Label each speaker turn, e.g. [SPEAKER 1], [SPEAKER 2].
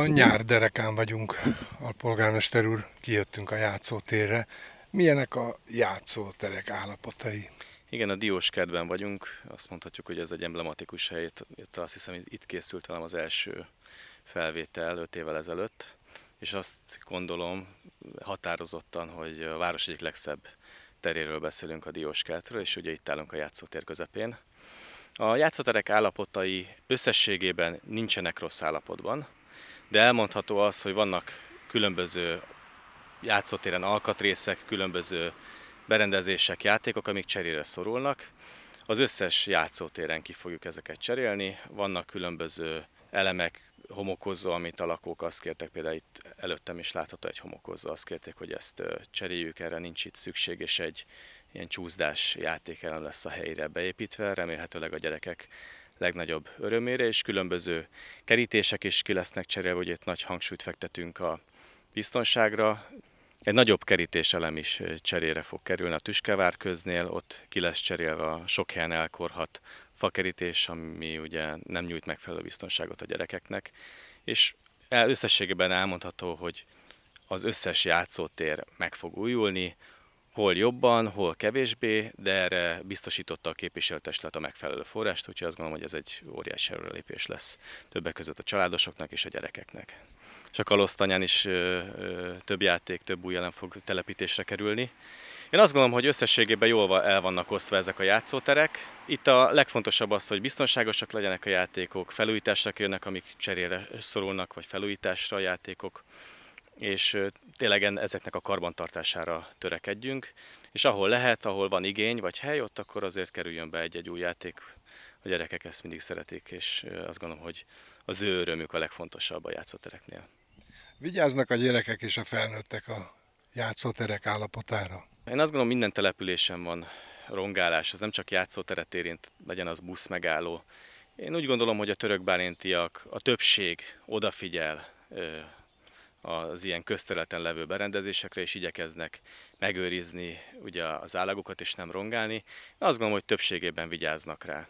[SPEAKER 1] A nyár derekán vagyunk, a polgármester úr, kijöttünk a játszótérre. Milyenek a játszóterek állapotai?
[SPEAKER 2] Igen, a Diós kertben vagyunk, azt mondhatjuk, hogy ez egy emblematikus hely, itt azt hiszem, itt készült velem az első felvétel 5 évvel ezelőtt, és azt gondolom határozottan, hogy a város egyik legszebb teréről beszélünk a Diós kertről, és ugye itt állunk a játszótér közepén. A játszóterek állapotai összességében nincsenek rossz állapotban, de elmondható az, hogy vannak különböző játszótéren alkatrészek, különböző berendezések, játékok, amik cserére szorulnak. Az összes játszótéren ki fogjuk ezeket cserélni, vannak különböző elemek, homokozó, amit a lakók azt kértek, például itt előttem is látható egy homokozó, azt kérték, hogy ezt cseréljük, erre nincs itt szükség, és egy ilyen csúszdás játékelem lesz a helyre beépítve, remélhetőleg a gyerekek legnagyobb örömére, és különböző kerítések is ki lesznek cserélve, hogy itt nagy hangsúlyt fektetünk a biztonságra. Egy nagyobb kerítéselem is cserére fog kerülni a Tüskevár köznél, ott ki lesz cserélve a sok helyen elkorhat fakerítés, ami ugye nem nyújt megfelelő biztonságot a gyerekeknek, és összességében elmondható, hogy az összes játszótér meg fog újulni, hol jobban, hol kevésbé, de erre biztosította a képviselőtestület a megfelelő forrást, úgyhogy azt gondolom, hogy ez egy óriási előrelépés lesz többek között a családosoknak és a gyerekeknek. És a Kalosztanyán is ö, ö, több játék, több új elem fog telepítésre kerülni. Én azt gondolom, hogy összességében jól el vannak osztva ezek a játszóterek. Itt a legfontosabb az, hogy biztonságosak legyenek a játékok, felújításra jönnek, amik cserére szorulnak, vagy felújításra a játékok és tényleg ezeknek a karbantartására törekedjünk, és ahol lehet, ahol van igény vagy hely, ott akkor azért kerüljön be egy-egy új játék. A gyerekek ezt mindig szeretik, és azt gondolom, hogy az ő örömük a legfontosabb a játszótereknél.
[SPEAKER 1] Vigyáznak a gyerekek és a felnőttek a játszóterek állapotára?
[SPEAKER 2] Én azt gondolom, minden településen van rongálás, az nem csak játszóteret érint, legyen az busz megálló. Én úgy gondolom, hogy a török bálintiak, a többség odafigyel az ilyen közterületen levő berendezésekre, és igyekeznek megőrizni ugye az állagokat és nem rongálni. Azt gondolom, hogy többségében vigyáznak rá.